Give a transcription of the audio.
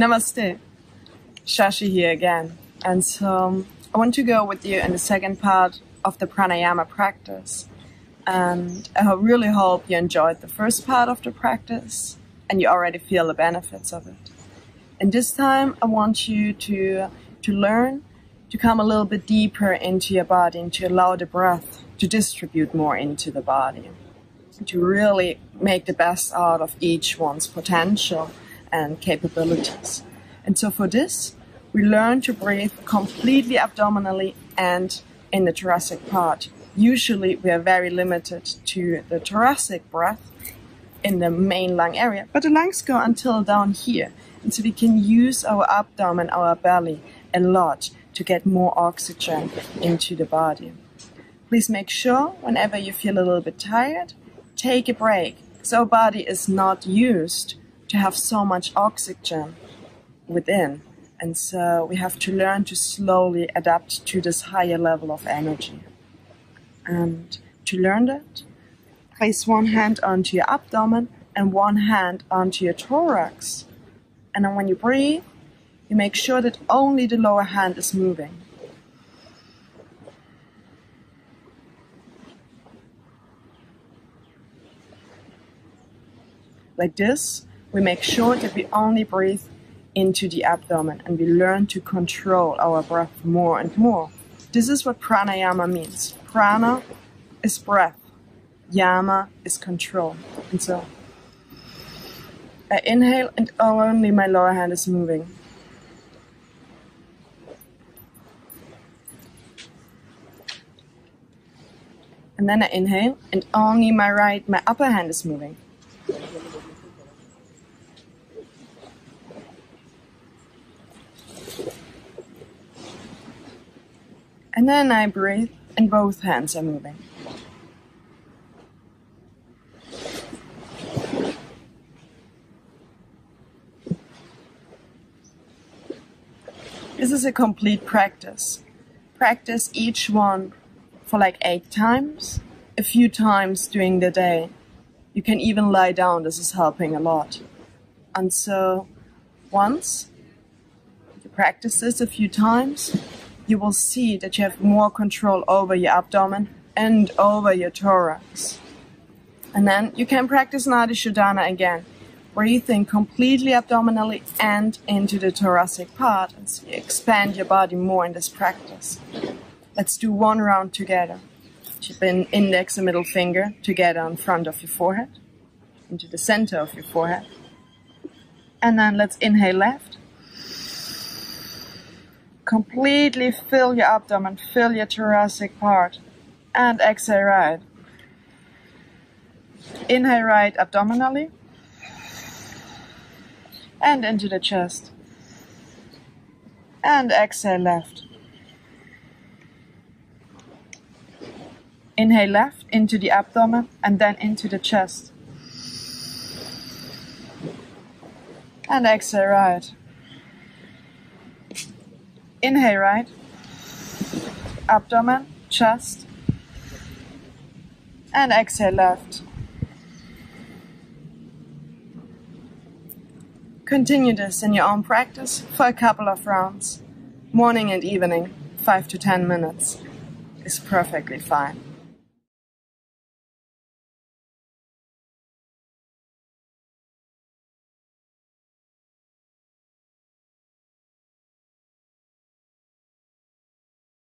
Namaste. Shashi here again. And so um, I want to go with you in the second part of the pranayama practice. And I really hope you enjoyed the first part of the practice and you already feel the benefits of it. And this time I want you to, to learn to come a little bit deeper into your body and to allow the breath to distribute more into the body. To really make the best out of each one's potential and capabilities. And so for this, we learn to breathe completely abdominally and in the thoracic part. Usually we are very limited to the thoracic breath in the main lung area, but the lungs go until down here. And so we can use our abdomen, our belly a lot to get more oxygen into the body. Please make sure whenever you feel a little bit tired, take a break. So body is not used to have so much oxygen within. And so we have to learn to slowly adapt to this higher level of energy. And to learn that, place one hand onto your abdomen and one hand onto your thorax. And then when you breathe, you make sure that only the lower hand is moving. Like this, we make sure that we only breathe into the abdomen and we learn to control our breath more and more. This is what pranayama means. Prana is breath, yama is control. And so I inhale and only my lower hand is moving. And then I inhale and only my right, my upper hand is moving. And then I breathe and both hands are moving. This is a complete practice. Practice each one for like eight times, a few times during the day. You can even lie down, this is helping a lot. And so once you practice this a few times, you will see that you have more control over your abdomen and over your thorax. And then you can practice Nadi Shodhana again, breathing completely abdominally and into the thoracic part. And so you expand your body more in this practice. Let's do one round together. Keep an index and middle finger together in front of your forehead, into the center of your forehead. And then let's inhale left Completely fill your abdomen, fill your thoracic part. And exhale right. Inhale right abdominally. And into the chest. And exhale left. Inhale left into the abdomen and then into the chest. And exhale right. Inhale right, abdomen, chest, and exhale left. Continue this in your own practice for a couple of rounds. Morning and evening, 5 to 10 minutes, is perfectly fine.